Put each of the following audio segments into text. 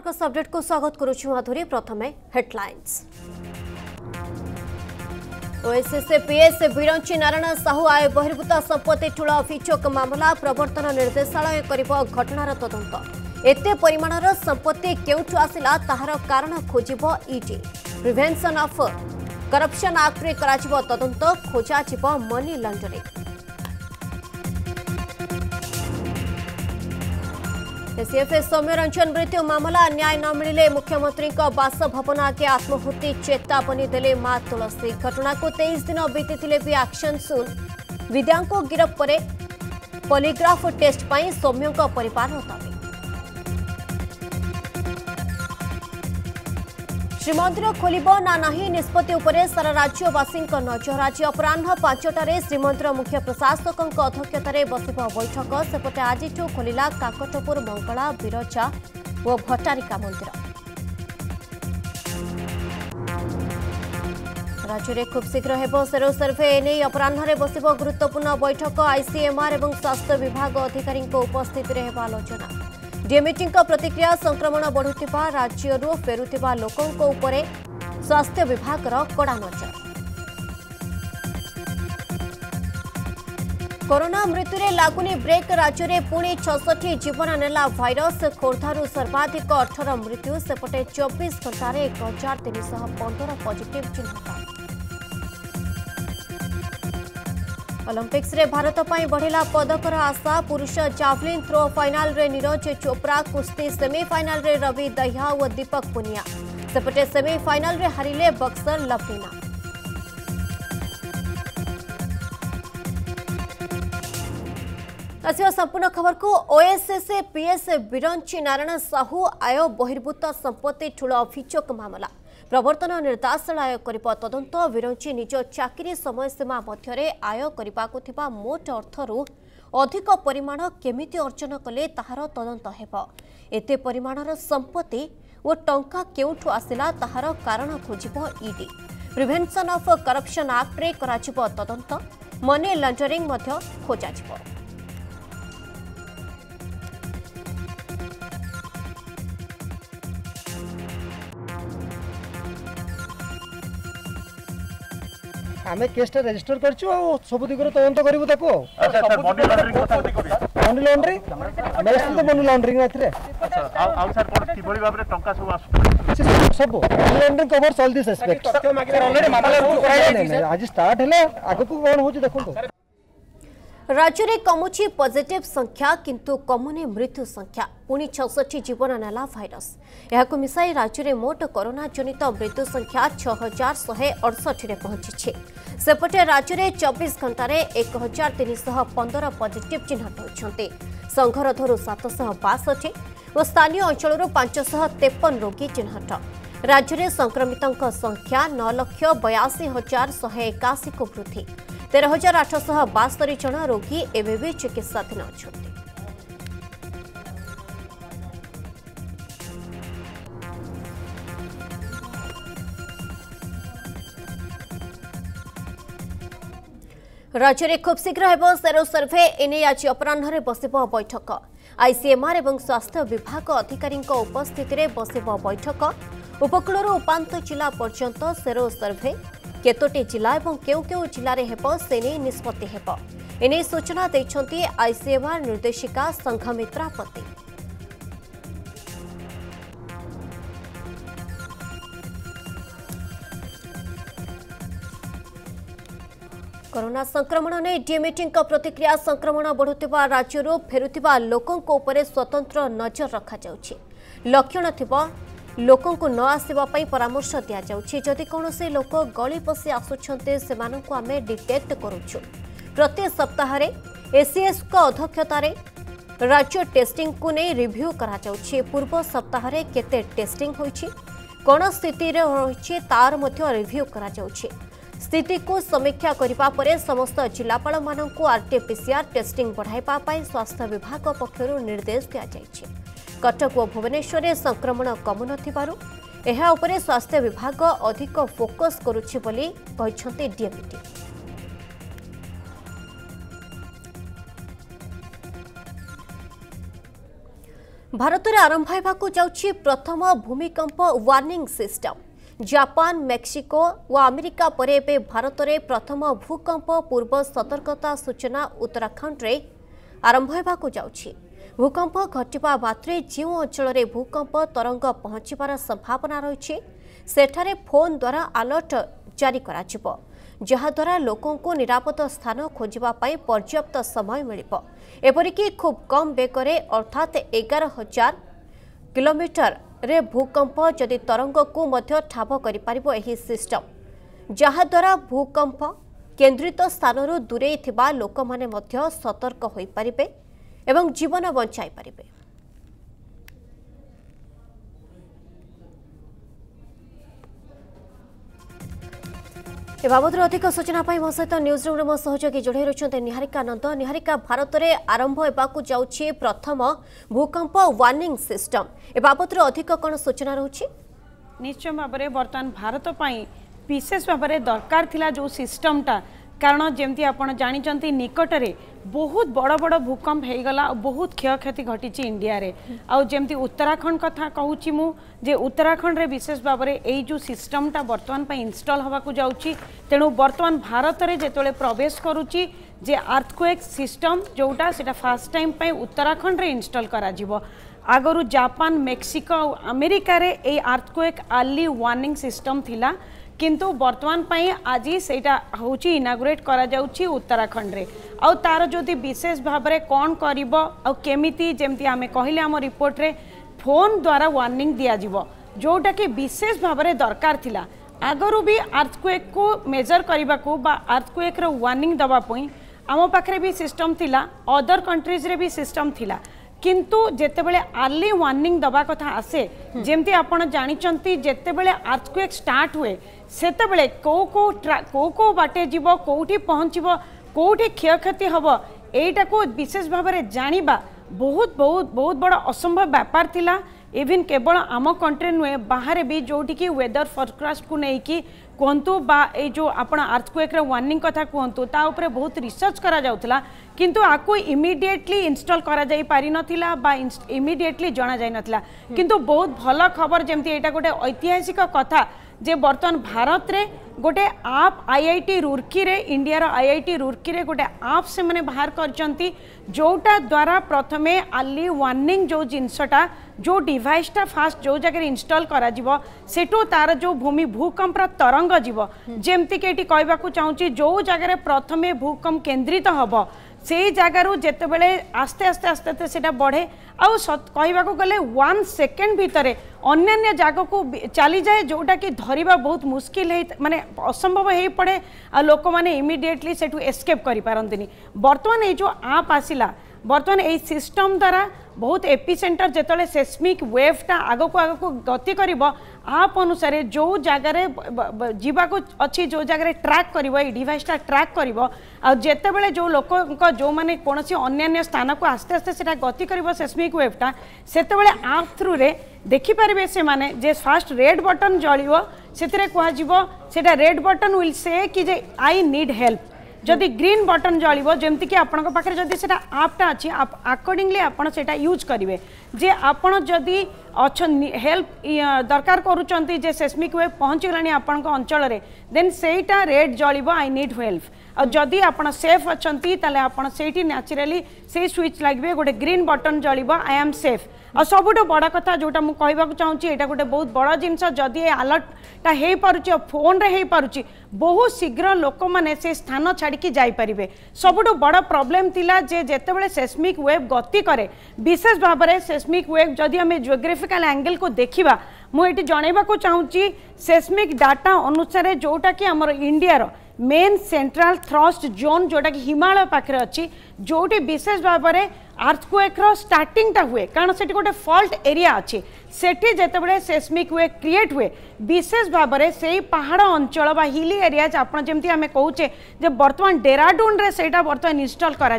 ৰ্কস update কো স্বাগত কৰোছো মাধৰি প্ৰথমেই হেডলাইনস ওএছএছএ পিএছ বিৰঞ্জী নারায়ণ সাহু আয় বহিৰভূতা সম্পত্তি চুলা অভিযোগ মামলা প্ৰৱৰ্তন নিৰদেশালয়ৰ ৰিপৰ ঘটনাৰ তদন্ত এতে পৰিমাণৰ সম্পত্তি কেউ চুৱাсила তাৰ কাৰণ හොজিব ইটি প্ৰিভেনশন অফ কৰাপচন আক্টৰে কৰাচিব তদন্ত খোঁজা চিপ মনি লণ্ডনে सौम्य रंजन मृत्यु मामला न्याय न मिले मुख्यमंत्री बासभवन आगे आत्माहुति चेतावनी दे मां तुलसी घटना को तेईस दिन बीती भी आक्शन सुन विद्या गिरफ्त पर पलिग्राफ टेस्ट सौम्यों पर दावी ଶ୍ରୀମନ୍ଦିର ଖୋଲିବ ନା ନାହିଁ ନିଷ୍ପତ୍ତି ଉପରେ ସାରା ରାଜ୍ୟବାସୀଙ୍କ ନଜର ଆଜି ଅପରାହ୍ନ ପାଞ୍ଚଟାରେ ଶ୍ରୀମନ୍ଦିର ମୁଖ୍ୟ ପ୍ରଶାସକଙ୍କ ଅଧ୍ୟକ୍ଷତାରେ ବସିବ ବୈଠକ ସେପଟେ ଆଜିଠୁ ଖୋଲିଲା କାକଟପୁର ମଙ୍ଗଳା ବିରଜା ଓ ଭଟ୍ଟାରିକା ମନ୍ଦିର ରାଜ୍ୟରେ ଖୁବ୍ ଶୀଘ୍ର ହେବ ସେରୋ ସର୍ଭେ ଏନେଇ ଅପରାହ୍ନରେ ବସିବ ଗୁରୁତ୍ୱପୂର୍ଣ୍ଣ ବୈଠକ ଆଇସିଏମ୍ଆର୍ ଏବଂ ସ୍ୱାସ୍ଥ୍ୟ ବିଭାଗ ଅଧିକାରୀଙ୍କ ଉପସ୍ଥିତିରେ ହେବ ଆଲୋଚନା डीएमईटी प्रतिक्रिया संक्रमण बढ़ुवा राज्य फेर लोकों पर स्वास्थ्य विभाग कड़ा नजर कोरोना मृत्यु लगुनी ब्रेक राज्य में पुणि छसठ जीवन नेला भाइर खोर्धार सर्वाधिक अठर मृत्यु सेपटे चौबीस घंटे एक हजार तीन शह पंदर पजिट चिन्ह ଅଲମ୍ପିକ୍ସରେ ଭାରତ ପାଇଁ ବଢ଼ିଲା ପଦକର ଆଶା ପୁରୁଷ ଜାଭ୍ଲିନ୍ ଥ୍ରୋ ଫାଇନାଲରେ ନିରଜ ଚୋପ୍ରା କୁସ୍ତି ସେମିଫାଇନାଲରେ ରବି ଦହିଆ ଓ ଦୀପକ ପୁନିଆ ସେପଟେ ସେମିଫାଇନାଲରେ ହାରିଲେ ବକ୍ସର ଲଭ୍ଲିନା ଆସିବା ସମ୍ପୂର୍ଣ୍ଣ ଖବରକୁ ଓଏସ୍ଏସ୍ଏ ପିଏସ୍ ବିରଞ୍ଚି ନାରାୟଣ ସାହୁ ଆୟ ବହିର୍ଭୂତ ସମ୍ପତ୍ତି ଠୁଳ ଅଭିଯୋଗ ମାମଲା ପ୍ରବର୍ତ୍ତନ ନିର୍ଦ୍ଦେଶାଳୟ କରିବ ତଦନ୍ତ ବିରଞ୍ଚି ନିଜ ଚାକିରି ସମୟସୀମା ମଧ୍ୟରେ ଆୟ କରିବାକୁ ଥିବା ମୋଟ ଅର୍ଥରୁ ଅଧିକ ପରିମାଣ କେମିତି ଅର୍ଜନ କଲେ ତାହାର ତଦନ୍ତ ହେବ ଏତେ ପରିମାଣର ସମ୍ପତ୍ତି ଓ ଟଙ୍କା କେଉଁଠୁ ଆସିଲା ତାହାର କାରଣ ଖୋଜିବ ଇଡି ପ୍ରିଭେନ୍ସନ୍ ଅଫ୍ କରପ୍ସନ୍ ଆକ୍ଟରେ କରାଯିବ ତଦନ୍ତ ମନି ଲଣ୍ଡରିଂ ମଧ୍ୟ ଖୋଜାଯିବ ଆମେ କେସ୍ଟା ରେଜିଷ୍ଟର କରିଛୁ ଆଉ ସବୁ ଦିଗରେ ତଦନ୍ତ କରିବୁ ତାକୁ ମନି ଲଣ୍ଡ୍ରି ମେସ୍ରେ ତ ମନି ଲଣ୍ଡ୍ରିଂ ଏଥିରେ ସବୁ ମନି ଲଣ୍ଡ୍ରିଂ କଭର୍ ସଲ୍ ଦିସ୍ ଆଜି ଷ୍ଟାର୍ଟ ହେଲେ ଆଗକୁ କ'ଣ ହେଉଛି ଦେଖନ୍ତୁ રાજ્યરે કમુଛି પોઝિટિવ સંખ્યા કિંતુ કમુને મૃત્યુ સંખ્યા પુણી છસઠી જીવન ନେଲା ଭାଇରସ୍ ଏହାକୁ ମିଶାଇ ରାଜ୍ୟରେ ମୋଟ କରୋନା ଜନିତ ମୃତ୍ୟୁ ସଂଖ୍ୟା ଛଅ ହଜାର ଶହେ ଅଡ଼ଷଠିରେ ପହଞ୍ଚିଛି ସେପଟେ ରାଜ୍ୟରେ ଚବିଶ ଘଣ୍ଟାରେ ଏକ ହଜାର ତିନିଶହ ପନ୍ଦର ପଜିଟିଭ୍ ଚିହ୍ନଟ ହୋଇଛନ୍ତି ସଂଘରୋଧରୁ ସାତଶହ ବାଷଠି ଓ ସ୍ଥାନୀୟ ଅଞ୍ଚଳରୁ ପାଞ୍ଚଶହ ତେପନ ରୋଗୀ ଚିହ୍ନଟ ରାଜ୍ୟରେ ସଂକ୍ରମିତଙ୍କ ସଂଖ୍ୟା ନଅ ଲକ୍ଷ ବୟାଅଶୀ ହଜାର ଶହେ ଏକାଅଶୀକୁ ବୃଦ୍ଧି ତେର ହଜାର ଆଠଶହ ବାସ୍ତରୀ ଜଣ ରୋଗୀ ଏବେ ବି ଚିକିତ୍ସାଧୀନ ଅଛନ୍ତି ରାଜ୍ୟରେ ଖୁବ୍ ଶୀଘ୍ର ହେବ ସେରୋ ସର୍ଭେ ଏନେଇ ଆଜି ଅପରାହ୍ନରେ ବସିବ ବୈଠକ ଆଇସିଏମ୍ଆର୍ ଏବଂ ସ୍ୱାସ୍ଥ୍ୟ ବିଭାଗ ଅଧିକାରୀଙ୍କ ଉପସ୍ଥିତିରେ ବସିବ ବୈଠକ ଉପକୂଳରୁ ଉପାନ୍ତ ଜିଲ୍ଲା ପର୍ଯ୍ୟନ୍ତ ସେରୋ ସର୍ଭେ କେତୋଟି ଜିଲ୍ଲା ଏବଂ କେଉଁ କେଉଁ ଜିଲ୍ଲାରେ ହେବ ସେ ନେଇ ନିଷ୍ପତ୍ତି ହେବ ଏନେଇ ସୂଚନା ଦେଇଛନ୍ତି ଆଇସିଏମ୍ଆର୍ ନିର୍ଦ୍ଦେଶିକା ସଂଘମିତ୍ରା ପତି କରୋନା ସଂକ୍ରମଣ ନେଇ ଡିଏମ୍ଇଟିଙ୍କ ପ୍ରତିକ୍ରିୟା ସଂକ୍ରମଣ ବଢ଼ୁଥିବା ରାଜ୍ୟରୁ ଫେରୁଥିବା ଲୋକଙ୍କ ଉପରେ ସ୍ୱତନ୍ତ୍ର ନଜର ରଖାଯାଉଛି ଲକ୍ଷଣ ଥିବ ଲୋକଙ୍କୁ ନ ଆସିବା ପାଇଁ ପରାମର୍ଶ ଦିଆଯାଉଛି ଯଦି କୌଣସି ଲୋକ ଗଳି ପଶି ଆସୁଛନ୍ତି ସେମାନଙ୍କୁ ଆମେ ଡିଟେକ୍ଟ କରୁଛୁ ପ୍ରତି ସପ୍ତାହରେ ଏସିଏସ୍ଙ୍କ ଅଧ୍ୟକ୍ଷତାରେ ରାଜ୍ୟ ଟେଷ୍ଟିଂକୁ ନେଇ ରିଭ୍ୟୁ କରାଯାଉଛି ପୂର୍ବ ସପ୍ତାହରେ କେତେ ଟେଷ୍ଟିଂ ହୋଇଛି କ'ଣ ସ୍ଥିତିରେ ରହିଛି ତାର ମଧ୍ୟ ରିଭ୍ୟୁ କରାଯାଉଛି ସ୍ଥିତିକୁ ସମୀକ୍ଷା କରିବା ପରେ ସମସ୍ତ ଜିଲ୍ଲାପାଳମାନଙ୍କୁ ଆର୍ଟିପିସିଆର୍ ଟେଷ୍ଟିଂ ବଢ଼ାଇବା ପାଇଁ ସ୍ୱାସ୍ଥ୍ୟ ବିଭାଗ ପକ୍ଷରୁ ନିର୍ଦ୍ଦେଶ ଦିଆଯାଇଛି କଟକ ଓ ଭୁବନେଶ୍ୱରରେ ସଂକ୍ରମଣ କମୁନଥିବାରୁ ଏହା ଉପରେ ସ୍ୱାସ୍ଥ୍ୟ ବିଭାଗ ଅଧିକ ଫୋକସ୍ କରୁଛି ବୋଲି କହିଛନ୍ତି ଡିଏମିଟି ଭାରତରେ ଆରମ୍ଭ ହେବାକୁ ଯାଉଛି ପ୍ରଥମ ଭୂମିକମ୍ପ ୱାର୍ଣ୍ଣିଂ ସିଷ୍ଟମ୍ ଜାପାନ ମେକ୍ସିକୋ ଓ ଆମେରିକା ପରେ ଏବେ ଭାରତରେ ପ୍ରଥମ ଭୂକମ୍ପ ପୂର୍ବ ସତର୍କତା ସୂଚନା ଉତ୍ତରାଖଣ୍ଡରେ ଆରମ୍ଭ ହେବାକୁ ଯାଉଛି ଭୂକମ୍ପ ଘଟିବା ମାତ୍ରେ ଯେଉଁ ଅଞ୍ଚଳରେ ଭୂକମ୍ପ ତରଙ୍ଗ ପହଞ୍ଚିବାର ସମ୍ଭାବନା ରହିଛି ସେଠାରେ ଫୋନ୍ ଦ୍ୱାରା ଆଲର୍ଟ ଜାରି କରାଯିବ ଯାହାଦ୍ୱାରା ଲୋକଙ୍କୁ ନିରାପଦ ସ୍ଥାନ ଖୋଜିବା ପାଇଁ ପର୍ଯ୍ୟାପ୍ତ ସମୟ ମିଳିବ ଏପରିକି ଖୁବ୍ କମ୍ ବେଗରେ ଅର୍ଥାତ୍ ଏଗାର ହଜାର କିଲୋମିଟରରେ ଭୂକମ୍ପ ଯଦି ତରଙ୍ଗକୁ ମଧ୍ୟ ଠାବ କରିପାରିବ ଏହି ସିଷ୍ଟମ୍ ଯାହାଦ୍ୱାରା ଭୂକମ୍ପ କେନ୍ଦ୍ରିତ ସ୍ଥାନରୁ ଦୂରେଇ ଥିବା ଲୋକମାନେ ମଧ୍ୟ ସତର୍କ ହୋଇପାରିବେ ଏବଂ ଜୀବନ ବଞ୍ଚାଇ ପାରିବେ ଏ ବାବଦରେ ଅଧିକ ସୂଚନା ପାଇଁ ମୋ ସହିତ ନ୍ୟୁଜରୁମ୍ରେ ମୋ ସହଯୋଗୀ ଯୋଡ଼େଇ ରହିଛନ୍ତି ନିହାରିକା ନନ୍ଦ ନିହାରିକା ଭାରତରେ ଆରମ୍ଭ ହେବାକୁ ଯାଉଛି ପ୍ରଥମ ଭୂକମ୍ପ ୱାର୍ଣ୍ଣିଂ ସିଷ୍ଟମ୍ ଏ ବାବଦରେ ଅଧିକ କ'ଣ ସୂଚନା ରହୁଛି ନିଶ୍ଚୟ ଭାବରେ ବର୍ତ୍ତମାନ ଭାରତ ପାଇଁ ବିଶେଷ ଭାବରେ ଦରକାର ଥିଲା ଯେଉଁ ସିଷ୍ଟମ୍ଟା କାରଣ ଯେମିତି ଆପଣ ଜାଣିଛନ୍ତି ନିକଟରେ ବହୁତ ବଡ଼ ବଡ଼ ଭୂକମ୍ପ ହେଇଗଲା ଆଉ ବହୁତ କ୍ଷୟକ୍ଷତି ଘଟିଛି ଇଣ୍ଡିଆରେ ଆଉ ଯେମିତି ଉତ୍ତରାଖଣ୍ଡ କଥା କହୁଛି ମୁଁ ଯେ ଉତ୍ତରାଖଣ୍ଡରେ ବିଶେଷ ଭାବରେ ଏଇ ଯେଉଁ ସିଷ୍ଟମଟା ବର୍ତ୍ତମାନ ପାଇଁ ଇନଷ୍ଟଲ୍ ହେବାକୁ ଯାଉଛି ତେଣୁ ବର୍ତ୍ତମାନ ଭାରତରେ ଯେତେବେଳେ ପ୍ରବେଶ କରୁଛି ଯେ ଆର୍ଥକ୍ୱେକ୍ ସିଷ୍ଟମ ଯେଉଁଟା ସେଇଟା ଫାର୍ଷ୍ଟ ଟାଇମ୍ ପାଇଁ ଉତ୍ତରାଖଣ୍ଡରେ ଇନଷ୍ଟଲ୍ କରାଯିବ ଆଗରୁ ଜାପାନ ମେକ୍ସିକୋ ଆଉ ଆମେରିକାରେ ଏଇ ଆର୍ଥକ୍ୱେକ୍ ଆର୍ଲି ୱାର୍ଣ୍ଣିଂ ସିଷ୍ଟମ ଥିଲା କିନ୍ତୁ ବର୍ତ୍ତମାନ ପାଇଁ ଆଜି ସେଇଟା ହେଉଛି ଇନାଗୁରେଟ୍ କରାଯାଉଛି ଉତ୍ତରାଖଣ୍ଡରେ ଆଉ ତା'ର ଯଦି ବିଶେଷ ଭାବରେ କ'ଣ କରିବ ଆଉ କେମିତି ଯେମିତି ଆମେ କହିଲେ ଆମ ରିପୋର୍ଟରେ ଫୋନ୍ ଦ୍ୱାରା ୱାର୍ଣ୍ଣିଂ ଦିଆଯିବ ଯେଉଁଟାକି ବିଶେଷ ଭାବରେ ଦରକାର ଥିଲା ଆଗରୁ ବି ଆର୍ଥକ୍ୱେକ୍କୁ ମେଜର କରିବାକୁ ବା ଆର୍ଥକ୍ୱେକ୍ର ୱାର୍ଣ୍ଣିଂ ଦେବା ପାଇଁ ଆମ ପାଖରେ ବି ସିଷ୍ଟମ୍ ଥିଲା ଅଦର କଣ୍ଟ୍ରିଜ୍ରେ ବି ସିଷ୍ଟମ୍ ଥିଲା কিন্তু যেতবে আর্লি ওয়ার্নিং দেওয়া কথা আসে যেমি আপনার জাঁচান যেতবে আর্থকুয়েক স্টার্ট হুয়ে সেতবে কেউ কেউ কেউ কেউ বাটে যাব কোটি পৌঁছব কোটি ক্ষয়ক্ষতি হব এইটা বিশেষ ভাবে জাঁয়া ବହୁତ ବହୁତ ବହୁତ ବଡ଼ ଅସମ୍ଭବ ବ୍ୟାପାର ଥିଲା ଇଭିନ୍ କେବଳ ଆମ କଣ୍ଟ୍ରି ନୁହେଁ ବାହାରେ ବି ଯେଉଁଠିକି ୱେଦର ଫୋରକାଷ୍ଟକୁ ନେଇକି କୁହନ୍ତୁ ବା ଏଇ ଯେଉଁ ଆପଣ ଆର୍ଥକ୍ୱେକ୍ର ୱାର୍ଣ୍ଣିଂ କଥା କୁହନ୍ତୁ ତା ଉପରେ ବହୁତ ରିସର୍ଚ୍ଚ କରାଯାଉଥିଲା କିନ୍ତୁ ଆକୁ ଇମିଡ଼ିଏଟଲି ଇନଷ୍ଟଲ୍ କରାଯାଇ ପାରିନଥିଲା ବା ଇମିଡ଼ିଏଟଲି ଜଣାଯାଇନଥିଲା କିନ୍ତୁ ବହୁତ ଭଲ ଖବର ଯେମିତି ଏଇଟା ଗୋଟେ ଐତିହାସିକ କଥା जे बर्तमान भारत रे गोटे आप टी रुर्की रे आई टी रुर्की रे गोटे आप से मैंने बाहर करचंती जोटा द्वारा प्रथम आली वार्निंग जो जिनसटा जो डिवाइसटा फास्ट जो जगह इनस्टल कराଯିबो सेटो तार जो भूमि भूकंपर तरंग जीव हम्म। जेमती के एटी कहबाकू जो जगह प्रथम भूकंप केन्द्रित हम से जगार जिते बड़े आस्ते आस्ते आस्ते आस्ते से बढ़े आ कह गले वन सेकेंड भितर अन्न्य जग को चली जाए जोटा कि धरवा बहुत मुस्किल मानने असंभव हो पड़े आ लोक मैंने इमिडिएटली सेकेप कर पारती बर्तमान ये जो आप आसला बर्तमान यही सिस्टम द्वारा बहुत एपी एपिसेंटर जिते सेस्मिक वेवटा आग को आग को गति कर आप अनुसार जो जगार जावाक अच्छी जो जगार ट्राक कर डिभाइसटा ट्राक कर आतेबले जो लोक जो मैंने कौन अन्य स्थान को आस्ते आस्ते से गति कर सेस्मिक वेवटा से आप थ्रु देखिपारे से फास्ट रेड बटन जल्व से कहटा रेड बटन विल से कि आई निड हेल्प जदि ग्रीन बटन जल्द जमीक आपखे आप्टा अच्छी आकर्डिंगली आपटा यूज करेंगे जे आपड़ी हेल्प दरकार करुँच सेसमिक वेब पहुँच गलांचल देन सेटा रेड जल आई निड हेल्प और जदि आप सेफ अच्छा आपच्युराली से स्विच लगे गोटे ग्रीन बटन जल्द आई एम सेफ़ ଆଉ ସବୁଠୁ ବଡ଼ କଥା ଯେଉଁଟା ମୁଁ କହିବାକୁ ଚାହୁଁଛି ଏଇଟା ଗୋଟେ ବହୁତ ବଡ଼ ଜିନିଷ ଯଦି ଏ ଆଲର୍ଟଟା ହେଇପାରୁଛି ଆଉ ଫୋନ୍ରେ ହେଇପାରୁଛି ବହୁ ଶୀଘ୍ର ଲୋକମାନେ ସେ ସ୍ଥାନ ଛାଡ଼ିକି ଯାଇପାରିବେ ସବୁଠୁ ବଡ଼ ପ୍ରୋବ୍ଲେମ୍ ଥିଲା ଯେ ଯେତେବେଳେ ସେସ୍ମିକ୍ ୱେଭ୍ ଗତି କରେ ବିଶେଷ ଭାବରେ ସେସ୍ମିକ୍ ୱେଭ୍ ଯଦି ଆମେ ଜିଓଗ୍ରାଫିକାଲ ଆଙ୍ଗେଲକୁ ଦେଖିବା ମୁଁ ଏଠି ଜଣାଇବାକୁ ଚାହୁଁଛି ସେସ୍ମିକ୍ ଡାଟା ଅନୁସାରେ ଯେଉଁଟାକି ଆମର ଇଣ୍ଡିଆର मेन सेंट्राल थ्रस्ट जोन जोटा कि हिमालय पाखे अच्छी जोटी विशेष भाव में आर्थक्वेक्र स्टार्टा हुए कारण से गोटे फल्ट एरिया अच्छी सेठी जितेबाला सेस्मिक हुए क्रिएट हुए विशेष भाव में से पहाड़ अंचल हिली एरियाज आप जमी आम बर्तमान डेराडून रे सेटा बर्तमान इनस्टल कर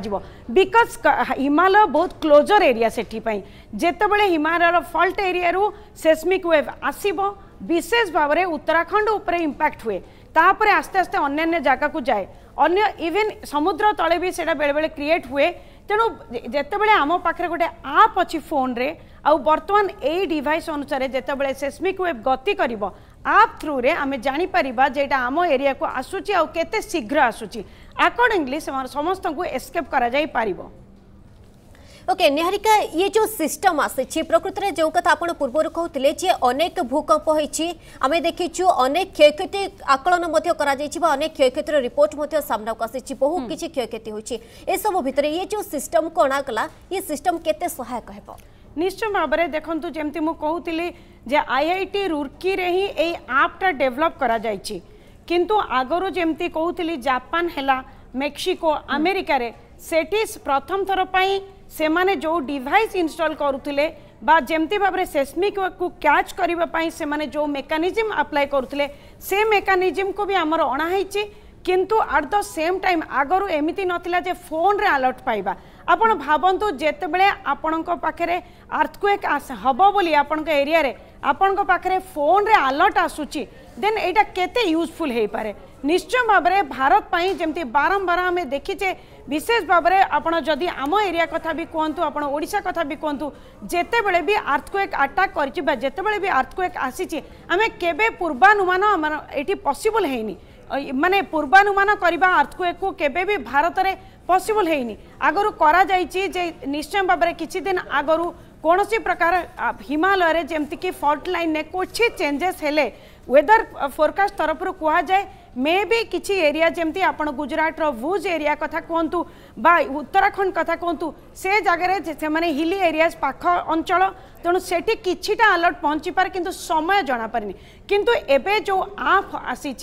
बिकज हिमालय बहुत क्लोजर एरिया सेठीपाई जितेबाला Himalaya fault area seismic wave आसब विशेष भाव में उत्तराखंड उपर इम्पैक्ट हुए তাপরে আস্তে আস্তে অন্যান্য জায়গাকে যায় অন্য ইভেন সমুদ্র তলে বি সেটা বেড়ে বেড়ে ক্রিয়েট হুয়ে তেমন যেতবে আম পাখে গোটে আপ অছি ফোনরে আর্তমান এই ডিভাইস অনুসারে যেতবে সেসমিক ওয়েব গতি করব আপ থ্রুরে আমি জাঁপারা যে এটা আম এরিয়া আসুচি আতে শীঘ্র আসুচি আকর্ডিংলি সে সমস্ত এসকেপ করা যাই পারিব ओके निहारिका ये जो सिस्टम आसी प्रकृत में जो कथा पूर्व पूर्वर कहते अनेक भूकंप होमें देखीचु अनेक क्षयक्षति आकलन अनेक क्षयक्षतिर रिपोर्ट सामना को आसी बहु हम्म। किसी क्षयक्षति होसबू भितर ये जो सिस्टम को अणाला ये सिस्टम के सहायक है निश्चय भाव में देखु जमी मुझे आई आई टी रुर्की ही आपटा डेभलप कर किंतु जमी कहती जापान है मेक्सिको आमेरिकार हम्म। सेठी प्रथम थर पर ସେମାନେ ଯେଉଁ ଡିଭାଇସ୍ ଇନଷ୍ଟଲ୍ କରୁଥିଲେ ବା ଯେମିତି ଭାବରେ ସେସ୍ମିକ୍କୁ କ୍ୟାଚ୍ କରିବା ପାଇଁ ସେମାନେ ଯେଉଁ ମେକାନିଜିମ୍ ଆପ୍ଲାଏ କରୁଥିଲେ ସେ ମେକାନିଜିମ୍କୁ ବି ଆମର ଅଣାହେଇଛି କିନ୍ତୁ ଆଟ୍ ଦ ସେମ୍ ଟାଇମ୍ ଆଗରୁ ଏମିତି ନଥିଲା ଯେ ଫୋନ୍ରେ ଆଲର୍ଟ ପାଇବା ଆପଣ ଭାବନ୍ତୁ ଯେତେବେଳେ ଆପଣଙ୍କ ପାଖରେ ଆର୍ଥକ୍ୱେକ୍ ହେବ ବୋଲି ଆପଣଙ୍କ ଏରିଆରେ ଆପଣଙ୍କ ପାଖରେ ଫୋନ୍ରେ ଆଲର୍ଟ ଆସୁଛି ଦେନ୍ ଏଇଟା କେତେ ୟୁଜଫୁଲ୍ ହେଇପାରେ ନିଶ୍ଚୟ ଭାବରେ ଭାରତ ପାଇଁ ଯେମିତି ବାରମ୍ବାର ଆମେ ଦେଖିଛେ বিশেষ ভাবে আপনার যদি আম এরিয়া কথা বি কুহতু আপনার ওড়শা কথা বি কুহতু যেতবে বি আর্থকোয়েক আটাক করছি বা যেতবে বি আর্থকোয়েক আসিছে আমি কেবে পূর্বানুমান আমার এটি পসিবল হয়নি মানে পূর্বানুমান করা আর্থকোয়েকু কেবে বি ভারতের পসিবল হয়নি আগর করা যাইছি যে নিশ্চয় ভাবে কিছুদিন আগর কোণী প্রকার হিমালয়ের যেমতিকি ফল্ট লাইনে কিছু চেঞ্জেস হলে વેધર ફોરકાસ્ટ તરફરૂ કુહાય मे भी किसी एरिया जमी आप गुजराटर भुज एरिया कथा कहतु बा उत्तराखंड कथा कहतु से जगार से हिली एरिया पाख अंचल तेणु से किटा आलर्ट पहुँची पारे कि समय जनापरि किंतु एबे जो आप आसी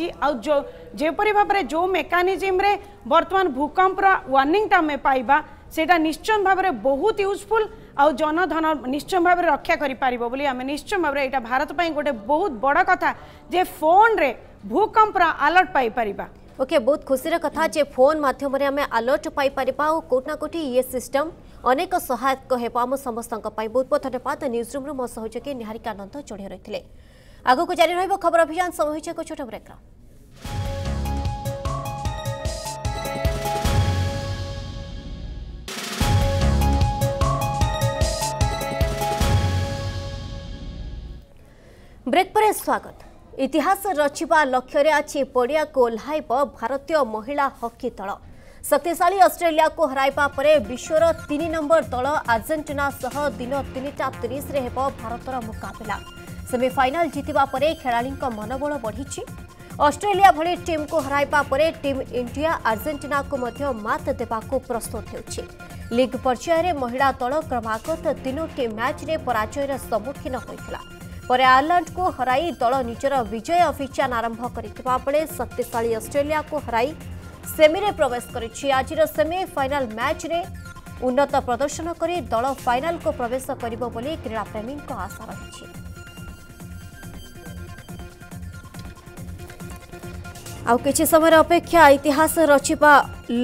जो जेपरी भाव में जो मेकानिजम्रे बर्तमान भूकंपर वार्निंगटा आम पाइबा सेटा निश्चय भाव में बहुत यूजफुल ଆଉ ଜନଧନ ନିଶ୍ଚୟ ଭାବରେ रक्षा କରିପାରିବ ବୋଲି ଆମେ ନିଶ୍ଚୟ ଭାବରେ ଏଇଟା ଭାରତ ପାଇଁ ଗୋଟେ ବହୁତ ବଡ଼ କଥା ଯେ ଫୋନ୍ରେ ଭୂକମ୍ପର ଆଲର୍ଟ ओके okay, बहुत खुशी कथा जे फोन मध्यम आलर्ट पाइपर और कौट कौटी ये सिस्टम अनेक सहायक हे आम समस्त बहुत बहुत धन्यवाद न्यूज रूम मो सहयोगी निहारिका जोड़े रही आगे जारी रही अभियान समय हो छोट ब्रेक्र ब्रेक स्वागत इतिहास रचि लक्ष्ये परियाब भारतीय महिला हॉकी दल शक्तिशाली अट्रेलिया परे विश्वर 3 नम्बर दल आर्जेन्टिना दिनतिनिटाति मुकिलामिफाइनाल जित्प खेलाडीको मनोबल बढिन्छ अष्ट्रेया भोलि टीको हरे इन्डिया आर्जेन्टिनाको मत देवाको प्रस्तुत लीग लिग् रे महिला दल क्रमगत मैच रे पराजय रे सम्मुखीन होइथला पर आयरलैंड को हर दल निजर विजय अभियान आरंभ कर शक्तिशाली अस्ट्रेलिया को हर सेमिरे प्रवेश कर आज सेमिफाइनाल मैच रे उन्नत प्रदर्शन कर दल फाइनाल को प्रवेश करी क्रीड़ाप्रेमी आशा रही ଆଉ କିଛି ସମୟର ଅପେକ୍ଷା ଇତିହାସ ରଚିବା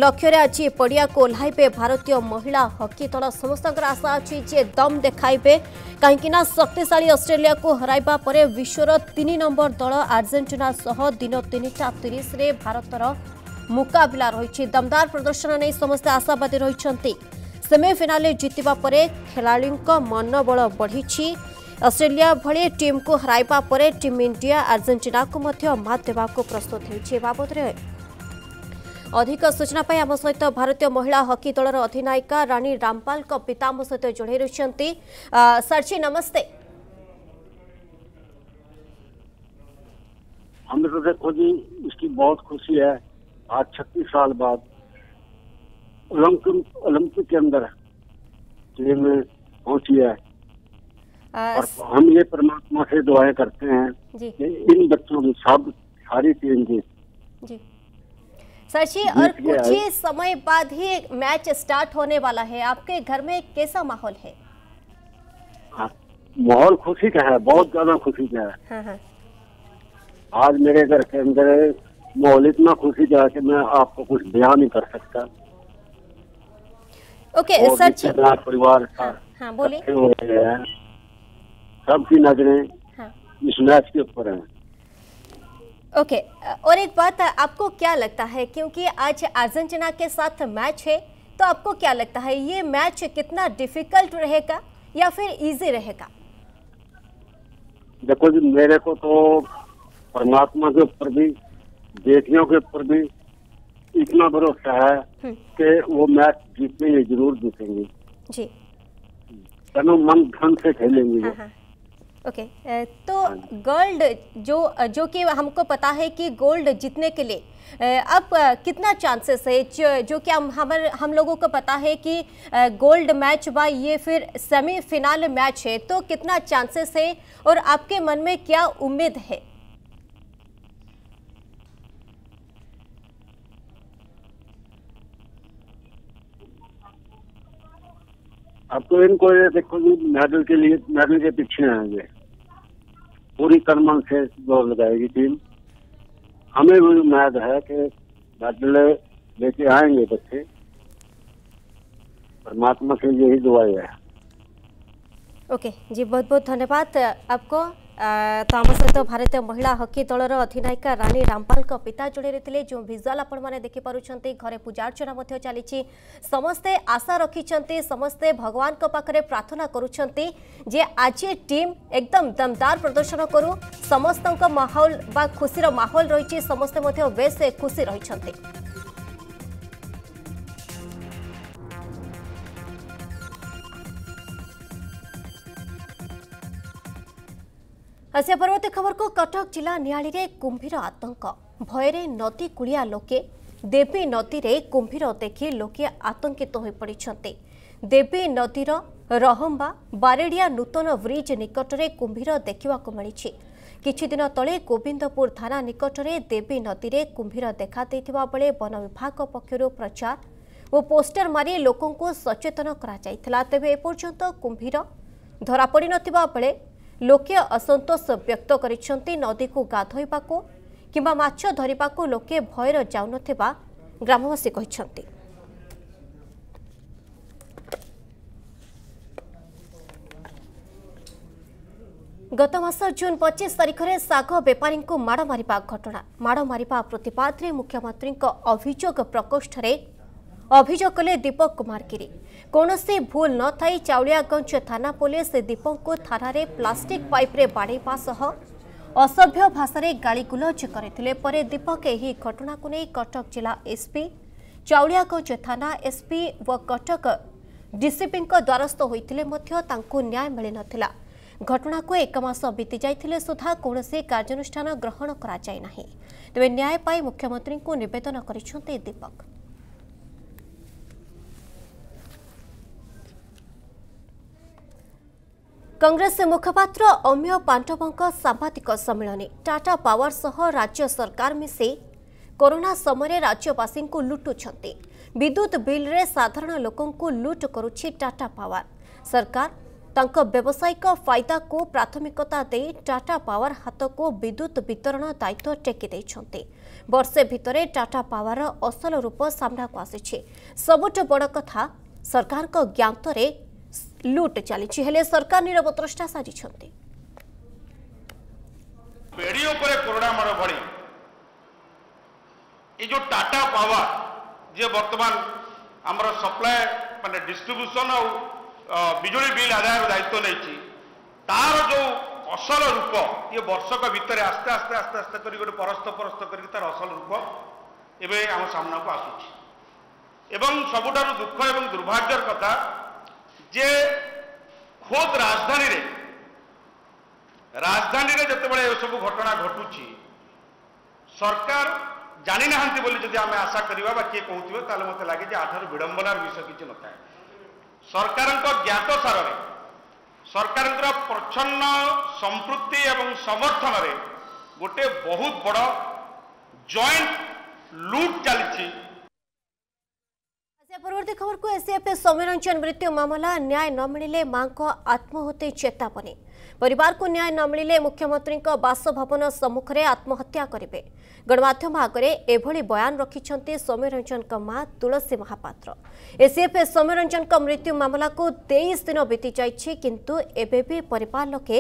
ଲକ୍ଷ୍ୟରେ ଆଜି ପଡ଼ିଆକୁ ଓହ୍ଲାଇବେ ଭାରତୀୟ ମହିଳା ହକି ଦଳ ସମସ୍ତଙ୍କର ଆଶା ଅଛି ଯେ ଦମ୍ ଦେଖାଇବେ କାହିଁକିନା ଶକ୍ତିଶାଳୀ ଅଷ୍ଟ୍ରେଲିଆକୁ ହରାଇବା ପରେ ବିଶ୍ୱର ତିନି ନମ୍ବର ଦଳ ଆର୍ଜେଣ୍ଟିନା ସହ ଦିନ ତିନିଟା ତିରିଶରେ ଭାରତର ମୁକାବିଲା ରହିଛି ଦମଦାର ପ୍ରଦର୍ଶନ ନେଇ ସମସ୍ତେ ଆଶାବାଦୀ ରହିଛନ୍ତି ସେମିଫିନାଲେ ଜିତିବା ପରେ ଖେଳାଳିଙ୍କ ମନୋବଳ ବଢ଼ିଛି ଅଷ୍ଟ୍ରେଲିଆ ଭଳି ଟିମ୍କୁ ହରାଇବା ପରେ ଟିମ୍ ଇଣ୍ଡିଆ ଆର୍ଜେଣ୍ଟିନାକୁ ମଧ୍ୟ ମାତ୍ ଦେବାକୁ ପ୍ରସ୍ତୁତ ହେଉଛି ଏ ବାବଦରେ ଅଧିକ ସୂଚନା ପାଇଁ ଆମ ସହିତ ଭାରତୀୟ ମହିଳା ହକି ଦଳର ଅଧିନାୟିକା ରାଣୀ ରାମପାଲଙ୍କ ପିତା ଆମ ସହିତ ଯୋଡ଼େଇ ରହିଛନ୍ତି ସାର୍ଜୀ ନମସ୍ତେ हमें तो देखो जी इसकी बहुत खुशी है आज छत्तीस साल बाद ओलंपिक ओलंपिक के अंदर टीम पहुंची है और हम ये परमात्मा से दुआएं करते हैं कि इन बच्चों की सब सारी टीम जी सर जी और कुछ ही समय बाद ही मैच स्टार्ट होने वाला है आपके घर में कैसा माहौल है माहौल खुशी का है बहुत ज्यादा खुशी का है हाँ हाँ। आज मेरे घर के अंदर माहौल इतना खुशी का है कि मैं आपको कुछ बयान नहीं कर सकता ओके सर जी परिवार हाँ, हाँ, सबकी नजरें हाँ। इस मैच के ऊपर हैं ओके और एक बात आपको क्या लगता है क्योंकि आज अर्जेंटीना के साथ मैच है तो आपको क्या लगता है ये मैच कितना डिफिकल्ट रहेगा या फिर इजी रहेगा देखो जी मेरे को तो परमात्मा के ऊपर भी बेटियों के ऊपर भी इतना भरोसा है हम्म। कि वो मैच जीतने जरूर जीतेंगे जी मन धन से खेलेंगे हाँ हाँ। ओके okay, uh, तो गोल्ड हाँ। जो जो कि हमको पता है कि गोल्ड जीतने के लिए uh, अब uh, कितना चांसेस है जो कि हम हम हम लोगों को पता है कि गोल्ड मैच व ये फिर सेमीफिनाल मैच है तो कितना चांसेस है और आपके मन में क्या उम्मीद है अब तो इनको देखो मेडल के लिए मेडल के पीछे आएंगे पूरी तनमन से दौड़ लगाएगी टीम हमें भी उम्मीद है कि बदले लेके आएंगे बच्चे परमात्मा से यही दुआई है ओके okay, जी बहुत बहुत धन्यवाद आपको तो आम सहित भारतीय महिला हकी दलर अधिनायिका रानी रामपाल पिता जोड़े जो भिजुआल आपंट देखिपुंट पूजा अर्चना चली समस्ते आशा रखिंट समस्ते भगवान पाखे प्रार्थना करुँचे आज टीम एकदम दमदार प्रदर्शन करू समस्त माहौल खुशी खुशीर माहौल रही समस्ते बेस खुशी रही ଆସିବା ପରବର୍ତ୍ତୀ ଖବରକୁ କଟକ ଜିଲ୍ଲା ନିଆଳିରେ କୁମ୍ଭୀର ଆତଙ୍କ ଭୟରେ ନଦୀ କୁଳିଆ ଲୋକେ ଦେବୀ ନଦୀରେ କୁମ୍ଭୀର ଦେଖି ଲୋକେ ଆତଙ୍କିତ ହୋଇପଡ଼ିଛନ୍ତି ଦେବୀ ନଦୀର ରହମ୍ବା ବାରେଡ଼ିଆ ନୂତନ ବ୍ରିଜ୍ ନିକଟରେ କୁମ୍ଭୀର ଦେଖିବାକୁ ମିଳିଛି କିଛିଦିନ ତଳେ ଗୋବିନ୍ଦପୁର ଥାନା ନିକଟରେ ଦେବୀ ନଦୀରେ କୁମ୍ଭୀର ଦେଖାଦେଇଥିବା ବେଳେ ବନ ବିଭାଗ ପକ୍ଷରୁ ପ୍ରଚାର ଓ ପୋଷ୍ଟର ମାରି ଲୋକଙ୍କୁ ସଚେତନ କରାଯାଇଥିଲା ତେବେ ଏପର୍ଯ୍ୟନ୍ତ କୁମ୍ଭୀର ଧରାପଡ଼ିନଥିବା ବେଳେ ଲୋକେ ଅସନ୍ତୋଷ ବ୍ୟକ୍ତ କରିଛନ୍ତି ନଦୀକୁ ଗାଧୋଇବାକୁ କିମ୍ବା ମାଛ ଧରିବାକୁ ଲୋକେ ଭୟରେ ଯାଉନଥିବା ଗ୍ରାମବାସୀ କହିଛନ୍ତି ଗତ ମାସ ଜୁନ୍ ପଚିଶ ତାରିଖରେ ଶାଗ ବେପାରୀଙ୍କୁ ମାଡ଼ ମାରିବା ଘଟଣା ମାଡ଼ ମାରିବା ପ୍ରତିବାଦରେ ମୁଖ୍ୟମନ୍ତ୍ରୀଙ୍କ ଅଭିଯୋଗ ପ୍ରକୋଷ୍ଠରେ ଅଭିଯୋଗ କଲେ ଦୀପକ କୁମାର ଗିରି କୌଣସି ଭୁଲ ନଥାଇ ଚାଉଳିଆଗଞ୍ଜ ଥାନା ପୋଲିସ ଦୀପଙ୍କୁ ଥାନାରେ ପ୍ଲାଷ୍ଟିକ୍ ପାଇପ୍ରେ ବାଡ଼େଇବା ସହ ଅସଭ୍ୟ ଭାଷାରେ ଗାଳିଗୁଲଜ କରିଥିଲେ ପରେ ଦୀପକ ଏହି ଘଟଣାକୁ ନେଇ କଟକ ଜିଲ୍ଲା ଏସ୍ପି ଚାଉଳିଆଗଞ୍ଜ ଥାନା ଏସ୍ପି ଓ କଟକ ଡିସିପିଙ୍କ ଦ୍ୱାରସ୍ଥ ହୋଇଥିଲେ ମଧ୍ୟ ତାଙ୍କୁ ନ୍ୟାୟ ମିଳିନଥିଲା ଘଟଣାକୁ ଏକ ମାସ ବିତି ଯାଇଥିଲେ ସୁଦ୍ଧା କୌଣସି କାର୍ଯ୍ୟାନୁଷ୍ଠାନ ଗ୍ରହଣ କରାଯାଇ ନାହିଁ ତେବେ ନ୍ୟାୟ ପାଇଁ ମୁଖ୍ୟମନ୍ତ୍ରୀଙ୍କୁ ନିବେଦନ କରିଛନ୍ତି ଦୀପକ କଂଗ୍ରେସ ମୁଖପାତ୍ର ଅମୀୟ ପାଣ୍ଡବଙ୍କ ସାମ୍ବାଦିକ ସମ୍ମିଳନୀ ଟାଟା ପାୱାର ସହ ରାଜ୍ୟ ସରକାର ମିଶି କରୋନା ସମୟରେ ରାଜ୍ୟବାସୀଙ୍କୁ ଲୁଟୁଛନ୍ତି ବିଦ୍ୟୁତ୍ ବିଲ୍ରେ ସାଧାରଣ ଲୋକଙ୍କୁ ଲୁଟ୍ କରୁଛି ଟାଟା ପାୱାର ସରକାର ତାଙ୍କ ବ୍ୟବସାୟିକ ଫାଇଦାକୁ ପ୍ରାଥମିକତା ଦେଇ ଟାଟା ପାୱାର ହାତକୁ ବିଦ୍ୟୁତ୍ ବିତରଣ ଦାୟିତ୍ୱ ଟେକି ଦେଇଛନ୍ତି ବର୍ଷେ ଭିତରେ ଟାଟା ପାୱାରର ଅସଲ ରୂପ ସାମ୍ନାକୁ ଆସିଛି ସବୁଠୁ ବଡ଼ କଥା ସରକାରଙ୍କ ଜ୍ଞାତରେ ଲୁଟ୍ ଚାଲିଛି ହେଲେ ସରକାର ନୀରବ ଦ୍ରଷ୍ଟା ସାଜିଛନ୍ତି ପେଢ଼ି ଉପରେ କୋରଡ଼ାମାଡ଼ ଭଳି ଏ ଯେଉଁ ଟାଟା ପାୱାର ଯିଏ ବର୍ତ୍ତମାନ ଆମର ସପ୍ଲାଏ ମାନେ ଡିଷ୍ଟ୍ରିବ୍ୟୁସନ୍ ଆଉ ବିଜୁଳି ବିଲ୍ ଆଦାୟର ଦାୟିତ୍ୱ ନେଇଛି ତାର ଯେଉଁ ଅସଲ ରୂପ ଇଏ ବର୍ଷକ ଭିତରେ ଆସ୍ତେ ଆସ୍ତେ ଆସ୍ତେ ଆସ୍ତେ କରି ଗୋଟେ ପରସ୍ତ ପରସ୍ତ କରିକି ତାର ଅସଲ ରୂପ ଏବେ ଆମ ସାମ୍ନାକୁ ଆସୁଛି ଏବଂ ସବୁଠାରୁ ଦୁଃଖ ଏବଂ ଦୁର୍ଭାଗ୍ୟର କଥା ଯେ ଖୋଦ ରାଜଧାନୀରେ ରାଜଧାନୀରେ ଯେତେବେଳେ ଏସବୁ ଘଟଣା ଘଟୁଛି ସରକାର ଜାଣିନାହାନ୍ତି ବୋଲି ଯଦି ଆମେ ଆଶା କରିବା ବା କିଏ କହୁଥିବେ ତାହେଲେ ମୋତେ ଲାଗେ ଯେ ଆଠାରୁ ବିଡ଼ମ୍ବନାର ବିଷୟ କିଛି ନଥାଏ ସରକାରଙ୍କ ଜ୍ଞାତସାରରେ ସରକାରଙ୍କର ପ୍ରଚ୍ଛନ୍ନ ସମ୍ପୃକ୍ତି ଏବଂ ସମର୍ଥନରେ ଗୋଟିଏ ବହୁତ ବଡ଼ ଜଏଣ୍ଟ ଲୁଟ୍ ଚାଲିଛି ପରବର୍ତ୍ତୀ ଖବରକୁ ଏସ୍ସିଏଫ୍ ସୌମ୍ୟରଞ୍ଜନ ମୃତ୍ୟୁ ମାମଲା ନ୍ୟାୟ ନ ମିଳିଲେ ମାଙ୍କ ଆତ୍ମହତ୍ୟା ଚେତାବନୀ ପରିବାରକୁ ନ୍ୟାୟ ନ ମିଳିଲେ ମୁଖ୍ୟମନ୍ତ୍ରୀଙ୍କ ବାସଭବନ ସମ୍ମୁଖରେ ଆତ୍ମହତ୍ୟା କରିବେ ଗଣମାଧ୍ୟମ ଆଗରେ ଏଭଳି ବୟାନ ରଖିଛନ୍ତି ସୌମ୍ୟରଞ୍ଜନଙ୍କ ମା ତୁଳସୀ ମହାପାତ୍ର ଏସ୍ସିଏଫ୍ ସୌମ୍ୟରଞ୍ଜନଙ୍କ ମୃତ୍ୟୁ ମାମଲାକୁ ତେଇଶ ଦିନ ବିତିଯାଇଛି କିନ୍ତୁ ଏବେ ବି ପରିବାର ଲୋକେ